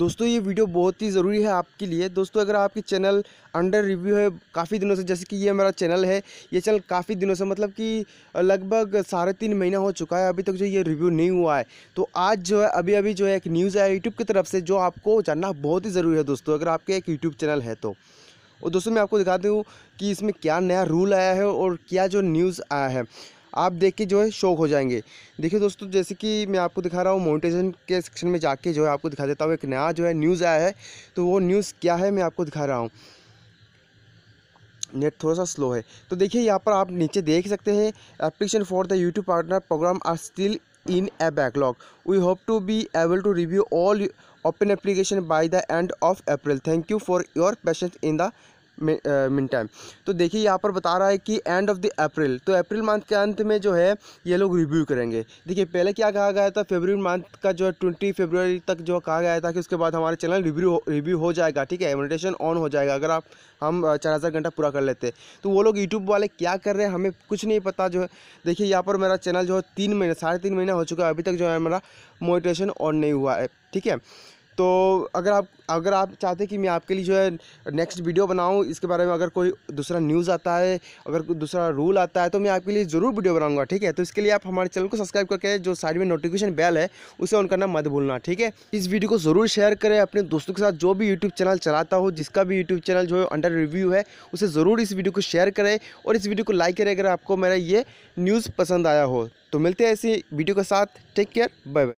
दोस्तों, ये वीडियो बहुत ही ज़रूरी है आपके लिए। दोस्तों, अगर आपकी चैनल अंडर रिव्यू है काफ़ी दिनों से, जैसे कि ये मेरा चैनल है, ये चैनल काफ़ी दिनों से मतलब कि लगभग साढ़े तीन महीना हो चुका है, अभी तक जो ये रिव्यू नहीं हुआ है। तो आज जो है अभी अभी जो है एक न्यूज़ आया यूट्यूब की तरफ़ से, जो आपको जानना बहुत ही ज़रूरी है दोस्तों, अगर आपके एक यूट्यूब चैनल है तो। और दोस्तों, मैं आपको दिखाती हूँ कि इसमें क्या नया रूल आया है और क्या जो न्यूज़ आया है। आप देख के जो है शौक हो जाएँगे। देखिए दोस्तों, जैसे कि मैं आपको दिखा रहा हूँ मोनिटाइजेशन के सेक्शन में जाके जो है आपको दिखा देता हूँ, एक नया जो है न्यूज़ आया है। तो वो न्यूज़ क्या है, मैं आपको दिखा रहा हूँ। नेट थोड़ा सा स्लो है। तो देखिए, यहाँ पर आप नीचे देख सकते हैं application for the YouTube partner program are still in a backlog we hope to be able to review all open application by the end of April thank you for your patience in the meantime तो देखिए, यहाँ पर बता रहा है कि end of the April तो April month के अंत में जो है, ये लोग रिव्यू करेंगे। देखिए, पहले क्या कहा गया था? फेबर मंथ का जो है ट्वेंटी फेबररी तक जो कहा गया था कि उसके बाद हमारे चैनल रिव्यू रिव्यू हो जाएगा, ठीक है? मेडिटेशन ऑन हो जाएगा, अगर आप, हम चार हज़ार घंटा पूरा कर लेते। तो वो लोग यूट्यूब वाले क्या कर रहे हैं, हमें कुछ नहीं पता जो है। देखिए, यहाँ पर मेरा चैनल जो है, तीन महीने, साढ़े तीन महीना हो चुका है, अभी तक जो है, मेरा मोटिवेशन ऑन नहीं हुआ है, ठीक है? तो अगर आप अगर आप चाहते कि मैं आपके लिए जो है नेक्स्ट वीडियो बनाऊँ, इसके बारे में अगर कोई दूसरा न्यूज़ आता है, अगर कोई दूसरा रूल आता है तो मैं आपके लिए ज़रूर वीडियो बनाऊँगा, ठीक है? तो इसके लिए आप हमारे चैनल को सब्सक्राइब करके जो साइड में नोटिफिकेशन बेल है, उसे ऑन करना मत भूलना, ठीक है? इस वीडियो को ज़रूर शेयर करें, अपने दोस्तों के साथ जो भी यूट्यूब चैनल चलाता हो, जिसका भी यूट्यूब चैनल जो है अंडर रिव्यू है, उसे ज़रूर इस वीडियो को शेयर करें और इस वीडियो को लाइक करें अगर आपको मेरा ये न्यूज़ पसंद आया हो। तो मिलते हैं ऐसी वीडियो के साथ टेक केयर बाय बाय